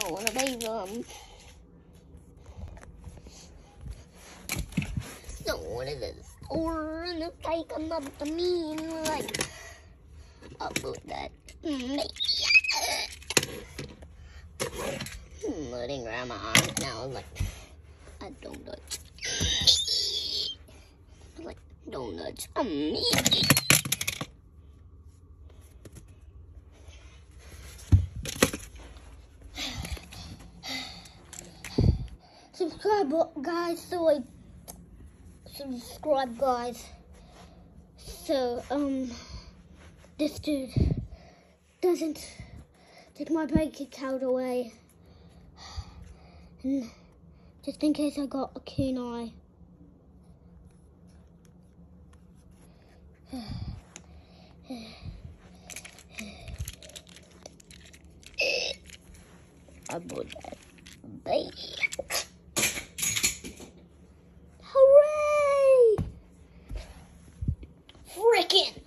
Don't want to buy them. Don't want to store and take them up to me and like, put that. Letting grandma on now, like, I don't like, like donuts on me. Subscribe guys so like subscribe guys. So um this dude doesn't take my bank account away. And just in case I got a keen eye. I bought that Hooray!